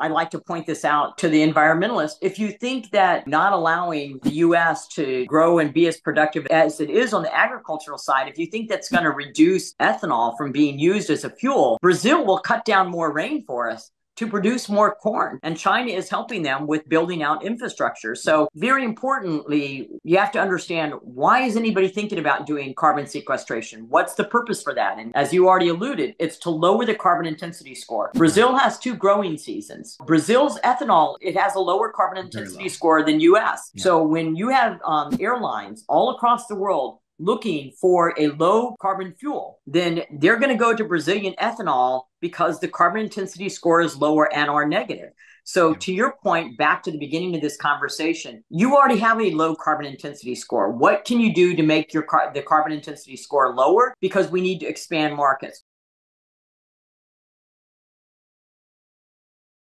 I like to point this out to the environmentalists. If you think that not allowing the US to grow and be as productive as it is on the agricultural side, if you think that's going to reduce ethanol from being used as a fuel, Brazil will cut down more rainforests to produce more corn. And China is helping them with building out infrastructure. So, very importantly, you have to understand why is anybody thinking about doing carbon sequestration? What's the purpose for that? And as you already alluded, it's to lower the carbon intensity score. Brazil has two growing seasons. Brazil's ethanol, it has a lower carbon intensity score than US. Yeah. So, when you have um, airlines all across the world looking for a low carbon fuel, then they're going to go to Brazilian ethanol because the carbon intensity score is lower and are negative. So, to your point, back to the beginning of this conversation, you already have a low carbon intensity score. What can you do to make your car- the carbon intensity score lower? Because we need to expand markets.